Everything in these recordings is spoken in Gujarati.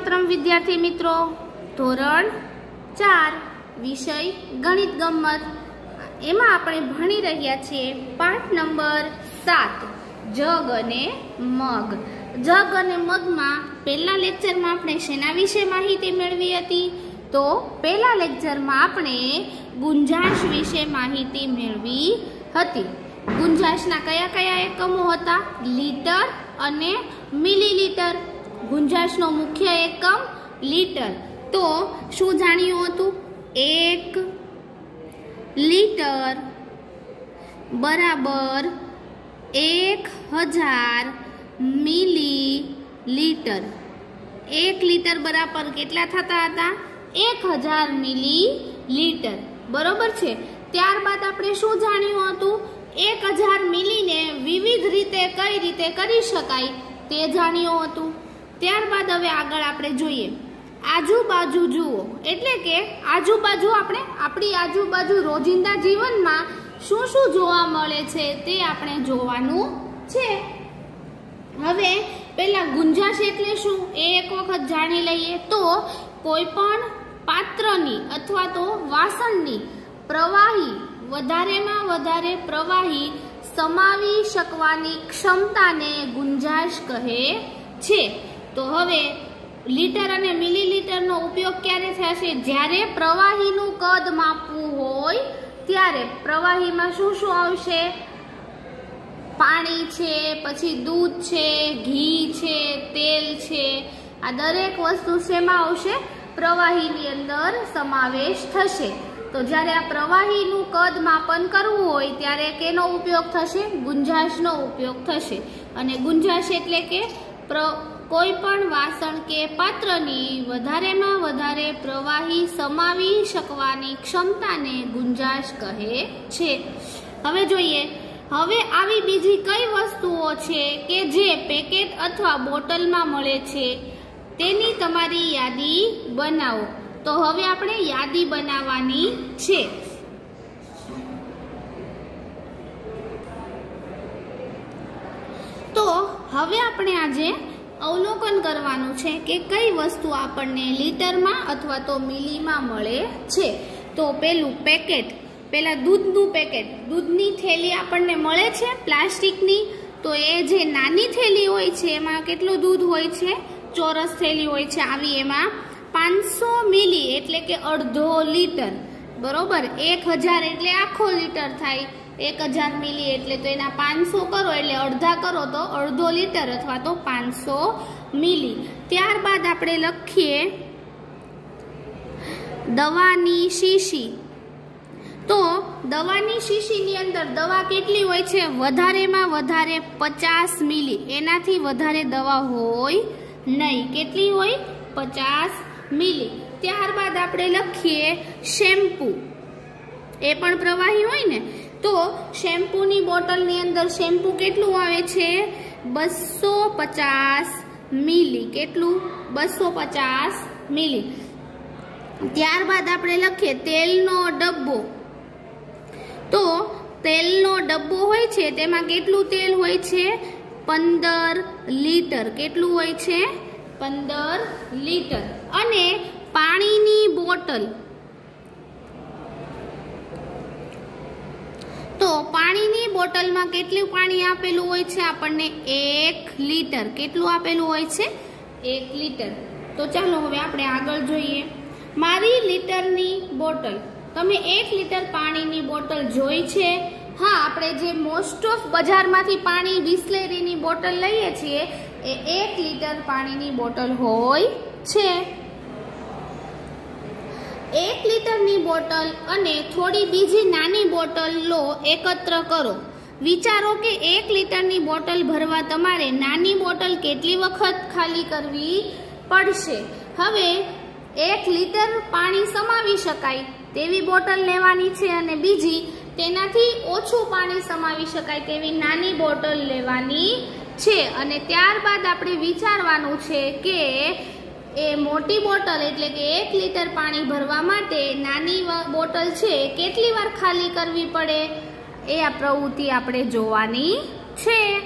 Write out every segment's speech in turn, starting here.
માતરમ વિદ્યાર્થી મિત્રો, ધોરણ ચાર, વિષય ગણિત ગમ્મત એમાં આપણે ભણી રહ્યા છીએ પાઠ નંબર સાત, જગ અને મગ. જગ અને મગમાં પહેલા લેક્ચરમાં આપણે શેના વિશે માહિતી મેળવી હતી? તો પહેલા લેક્ચરમાં આપણે ગુંજાશ વિશે માહિતી મેળવી હતી. ગુંજાશના કયા કયા એકમો હતા? લીટર અને મિલીલીટર. ગુંજાશનો મુખ્ય એકમ લીટર. તો શું જાણ્યું હતું? એક લીટર બરાબર એક હજાર મિલી લીટર એક લીટર બરાબર કેટલા થતા હતા? એક હજાર મિલી લીટર બરોબર છે? ત્યારબાદ આપણે શું જાણ્યું હતું? એક હજાર મિલીને વિવિધ રીતે કઈ રીતે કરી શકાય તે જાણ્યું હતું? ત્યારબાદ હવે આગળ આપણે જોઈએ. આજુબાજુ જુઓ. એટલે કે આજુબાજુ આપણે આપણી આજુબાજુ રોજિંદા જીવનમાં શું શું જોવા મળે છે તે આપણે જોવાનું છે. હવે પહેલાં ગુંજાશ એટલે શું? એ એક વખત જાણી લઈએ તો કોઈ પણ પાત્રની અથવા તો વાસણની પ્રવાહી વધારેમાં વધારે પ્રવાહી સમાવી શકવાની ક્ષમતાને ગુંજાશ કહે છે. તો હવે લીટર અને મિલીલીટરનો ઉપયોગ ક્યારે થશે? જ્યારે પ્રવાહીનું કદ માપવું હોય, ત્યારે પ્રવાહીમાં શું શું આવશે? પાણી છે, પછી દૂધ છે, ઘી છે, તેલ છે. આ દરેક વસ્તુ શેમાં આવશે? પ્રવાહીની અંદર સમાવેશ થશે. તો જ્યારે આ પ્રવાહીનું કદ માપન કરવું હોય, ત્યારે કેનો ઉપયોગ થશે? ગુંજાશનો ઉપયોગ થશે. અને ગુંજાશ એટલે કે પ્ર કોઈ પણ વાસણ કે પાત્રની વધારેમાં વધારે પ્રવાહી સમાવી શકવાની ક્ષમતાને ગુંજાશ કહે છે. હવે જોઈએ, હવે આવી બીજી કઈ વસ્તુઓ છે કે જે પેકેટ અથવા બોટલમાં મળે છે? તેની તમારી યાદી બનાવો. તો હવે આપણે યાદી બનાવવાની છે. તો હવે આપણે આજે અવલોકન કરવાનું છે કે કઈ વસ્તુ આપણને લીટરમાં અથવા તો મિલીમાં મળે છે. તો પેલું પેકેટ, પેલા દૂધનું પેકેટ. દૂધની થેલી આપણને મળે છે, પ્લાસ્ટિકની. તો એ જે નાની થેલી હોય છે, એમાં કેટલું દૂધ હોય છે? ચોરસ થેલી હોય છે, આવી એમાં પાંચસો મિલી, એટલે કે અડધો લીટર. બરોબર? એક હજાર એટલે આખો લીટર થાય. એક હજાર મિલી એટલે તો એના પાંચસો કરો, એટલે અડધા કરો તો અડધો લીટર અથવા તો પાંચસો મિલી. ત્યારબાદ આપણે લખીએ દવાની શીશી. તો દવાની શીશીની અંદર દવા કેટલી હોય છે? વધારેમાં વધારે પચાસ મિલી. એનાથી વધારે દવા હોય નહીં. કેટલી હોય? પચાસ મિલી. ત્યારબાદ આપણે લખીએ શેમ્પુ. એ પણ પ્રવાહી હોય ને? તો શેમ્પૂની બોટલની અંદર શેમ્પુ કેટલું આવે છે? બસો પચાસ મિલી. કેટલું? બસો પચાસ મિલી. ત્યારબાદ આપણે લખીએ તેલનો ડબ્બો. તો તેલનો ડબ્બો હોય છે, તેમાં કેટલું તેલ હોય છે? પંદર લીટર. કેટલું હોય છે? પંદર લીટર. અને પાણીની બોટલ. તો પાણીની બોટલમાં કેટલું પાણી આપેલું હોય છે? આપણને એક લીટર. કેટલું આપેલું હોય છે? એક લીટર. તો ચાલો હવે આપણે આગળ જોઈએ. મારી લીટરની બોટલ. તમે એક લીટર પાણીની બોટલ જોઈ છે? હા, આપણે જે મોસ્ટ ઓફ બજારમાંથી પાણી બિસ્લેરીની બોટલ લઈએ છીએ, એ એક લીટર પાણીની બોટલ હોય છે. એક લીટરની બોટલ અને થોડી બીજી નાની બોટલ લો એકત્ર કરો. વિચારો કે એક લીટરની બોટલ ભરવા તમારે નાની બોટલ કેટલી વખત ખાલી કરવી પડશે? હવે એક લીટર પાણી સમાવી શકાય તેવી બોટલ લેવાની છે અને બીજી તેનાથી ઓછું પાણી સમાવી શકાય તેવી નાની બોટલ લેવાની છે. અને ત્યારબાદ આપણે વિચારવાનું છે કે એ મોટી બોટલ એટલે કે એક લીટર પાણી ભરવા માટે નાની બોટલ છે કેટલી વાર ખાલી કરવી પડે? એ આ પ્રવૃત્તિ આપણે જોવાની છે.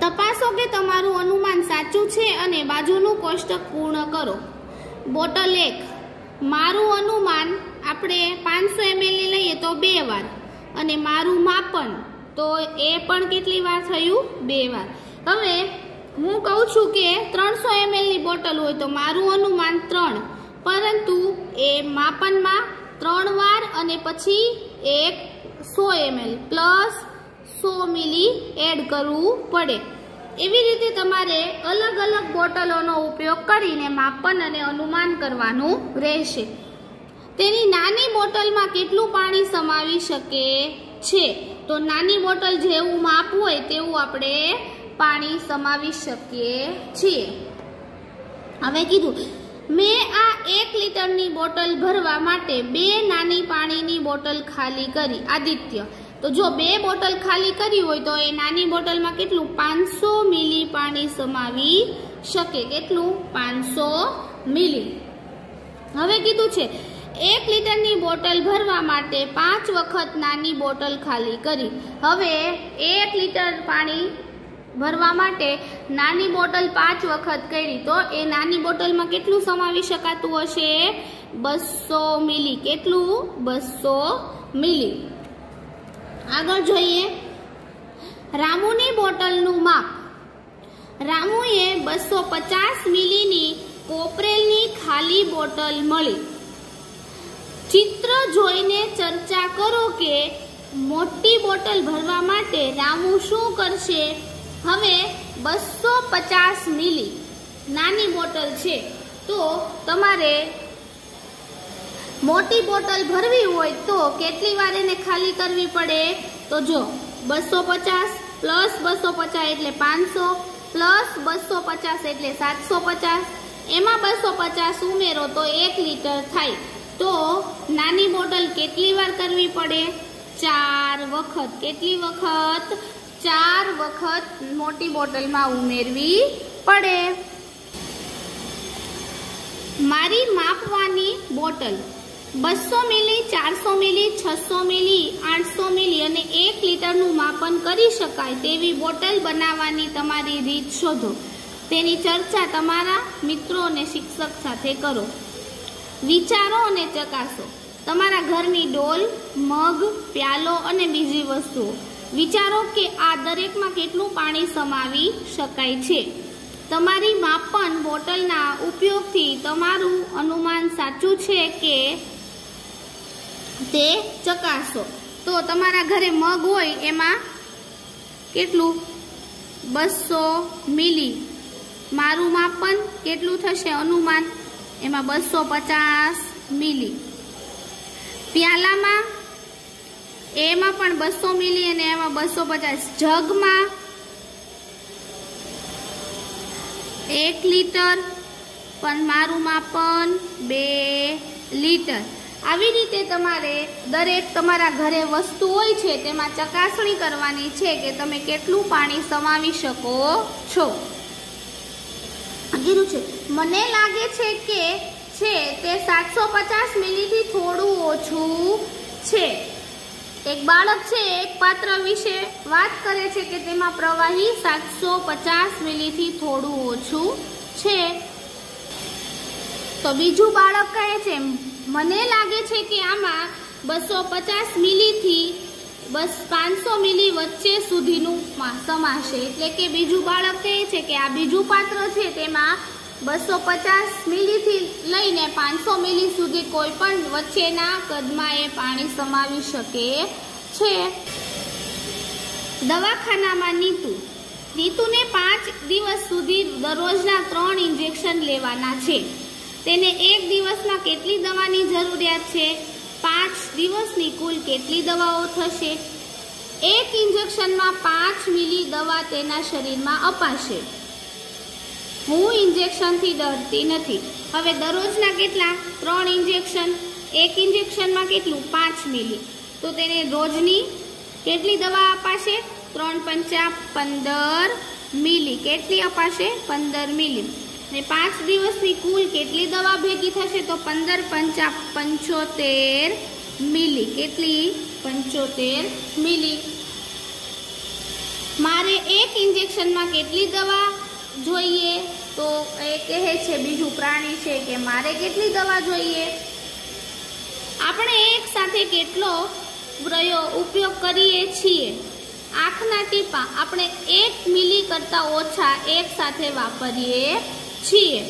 તપાસો કે તમારું અનુમાન સાચું છે અને બાજુનું કોષ્ટક પૂર્ણ કરો. બોટલ એક. મારું અનુમાન આપણે પાંચસો એમએલની લઈએ તો બે વાર. અને મારું માપન તો એ પણ કેટલી વાર થયું? બે વાર. હવે હું કહું છું કે ત્રણસો એમએલની બોટલ હોય તો મારું અનુમાન ત્રણ. પરંતુ એ માપનમાં ત્રણ વાર અને પછી એક સો એમએલ પ્લસ સો મિલી એડ કરવું પડે. એવી રીતે તમારે અલગ અલગ બોટલોનો ઉપયોગ કરીને માપન અને અનુમાન કરવાનું રહેશે. તેની નાની બોટલમાં કેટલું પાણી સમાવી શકે છે? તો નાની બોટલ જેવું માપ હોય તેવું આપણે પાણી સમાવી શકીએ છીએ. હવે કીધું, મેં આ એક લીટરની બોટલ ભરવા માટે બે નાની પાણીની બોટલ ખાલી કરી, આદિત્ય. તો જો બે બોટલ ખાલી કરી હોય તો એ નાની બોટલમાં કેટલું? પાંચસો મિલી પાણી સમાવી શકે. કેટલું? પાંચસો મિલી. હવે કીધું છે, એક લીટરની બોટલ ભરવા માટે પાંચ વખત નાની બોટલ ખાલી કરી. હવે એક લીટર પાણી ભરવા માટે નાની બોટલ પાંચ વખત કરી, તો એ નાની બોટલમાં કેટલું સમાવી શકાતું હશે? બસો મિલી. કેટલું? બસો મિલી. આગળ જોઈએ. રામુની બોટલનું માપ. રામુએ બસો પચાસ મિલીની કોપરેલની ખાલી બોટલ મળી. ચિત્ર જોઈને ચર્ચા કરો કે મોટી બોટલ ભરવા માટે રામુ શું કરશે? હવે બસો પચાસ મિલી નાની બોટલ છે. તો તમારે મોટી બોટલ ભરવી હોય તો કેટલી વાર એને ખાલી કરવી પડે? તો જો બસો પચાસ પ્લસ બસો પચાસ એટલે પાંચસો, પ્લસ બસો પચાસ એટલે સાતસો પચાસ. એમાં બસો પચાસ ઉમેરો તો એક લીટર થાય. તો નાની બોટલ કેટલી વાર કરવી પડે? ચાર વખત. કેટલી વખત? ચાર વખત મોટી બોટલમાં ઉમેરવી પડે. મારી માપવાની બોટલ બસો મિલી, ચારસો મિલી, છસો મિલી, આઠસો મિલી અને એક લીટરનું માપન કરી શકાય તેવી બોટલ બનાવવાની તમારી રીત શોધો. તેની ચર્ચા તમારા મિત્રો અને શિક્ષક સાથે કરો. વિચારો અને ચકાસો. તમારા ઘરની ડોલ, મગ, પ્યાલો અને બીજી વસ્તુઓ. વિચારો કે આ દરેકમાં કેટલું પાણી સમાવી શકાય છે. તમારી માપન બોટલના ઉપયોગથી તમારું અનુમાન સાચું છે કે તે ચકાસો? તો તમારા ઘરે મગ હોય એમાં કેટલું? બસો મિલી. મારું માપન કેટલું થશે અનુમાન? એમાં બસો પચાસ મિલી. પ્યાલામાં એમાં પણ બસો મિલી અને એમાં બસો પચાસ. જગમાં એક લીટર, પણ મારું માપન બે લીટર. આવી રીતે તમારે દરેક તમારા ઘરે વસ્તુ હોય છે, તેમાં ચકાસણી કરવાની છે કે તમે કેટલું પાણી સમાવી શકો છો. કીધું છે. મને લાગે છે કે છે તે સાતસો પચાસ મિલીથી થોડું ઓછું છે. એક બાળક છે, એક પાત્ર વિશે વાત કરે છે કે તેમાં પ્રવાહી સાતસો પચાસ મિલીથી થોડું ઓછું છે. તો બીજું બાળક કહે છે, મને લાગે છે કે આમાં બસો પચાસ મિલીથી બસ પાંચસો મિલી વચ્ચે સુધીનું સમાશે. એટલે કે બીજું બાળક કહે છે કે આ બીજું પાત્ર છે, તેમાં બસો પચાસ મિલીથી લઈને પાંચસો મિલી સુધી કોઈ પણ વચ્ચેના કદમાં એ પાણી સમાવી શકે છે. દવાખાનામાં નીતુ. નીતુને પાંચ દિવસ સુધી દરરોજના ત્રણ ઇન્જેક્શન લેવાના છે. તેને એક દિવસમાં કેટલી દવાની જરૂરિયાત છે? પાંચ દિવસની કુલ કેટલી દવાઓ થશે? એક ઇન્જેક્શનમાં પાંચ મિલી દવા તેના શરીરમાં અપાશે. હું ઇન્જેક્શનથી ડરતી નથી. હવે દરરોજના કેટલા? ત્રણ ઇન્જેક્શન એક ઇન્જેક્શનમાં કેટલું? પાંચ મિલી તો તેને રોજની કેટલી દવા અપાશે? ત્રણ પંચા પંદર મિલી કેટલી અપાશે? પંદર મિલી ને પાંચ દિવસની કુલ કેટલી દવા ભેગી થશે? તો પંદર પંચા પંચોતેર મિલી કેટલી? પંચોતેર મિલી મારે એક ઇન્જેક્શનમાં કેટલી દવા જોઈએ તો એ કહે છે, બીજું પ્રાણી છે કે મારે કેટલી દવા જોઈએ? આપણે એક સાથે કેટલો પ્રયોગ ઉપયોગ કરીએ છીએ? આંખના ટીપા આપણે એક મિલી કરતાં ઓછા એક સાથે વાપરીએ છીએ.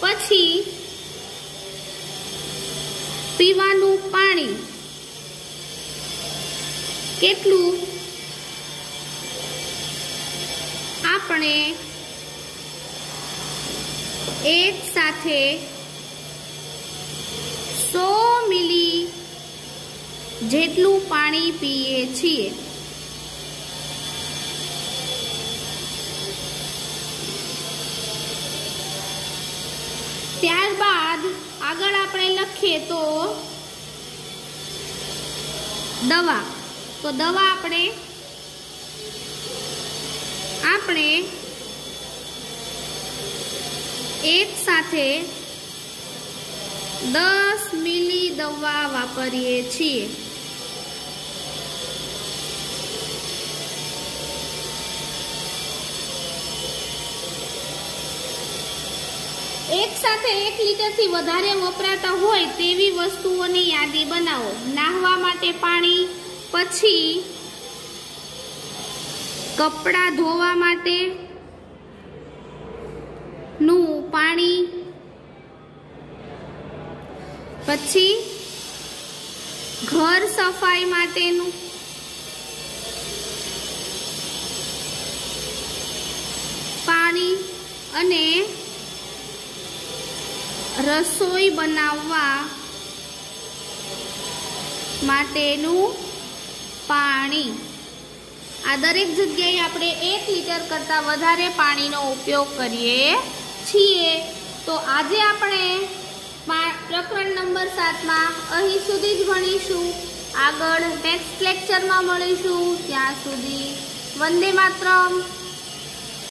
પછી પીવાનું પાણી. કેટલું? આપણે એક સાથે સો મિલી જેટલું પાણી પીએ છીએ. ત્યારબાદ આગળ આપણે લખીએ તો દવા. તો દવા આપણે આપણે એક સાથે દસ મિલી દવા વાપરીએ છીએ. એક સાથે એક લીટરથી વધારે વપરાતા હોય તેવી વસ્તુઓની યાદી બનાવો. નાહવા માટે પાણી, પછી કપડાં ધોવા માટે નું પાણી. પછી ઘર સફાઈ માટેનું. પાણી અને રસોઈ બનાવવા માટેનું પાણી. આ દરેક જગ્યાએ આપણે એક લીટર કરતાં વધારે પાણીનો ઉપયોગ કરીએ. છીએ, તો આજે આપણે પ્રકરણ નંબર સાતમાં અહીં સુધી જ ભણીશું. આગળ નેક્સ્ટ લેક્ચરમાં મળીશું. ત્યાં સુધી વંદે માતરમ.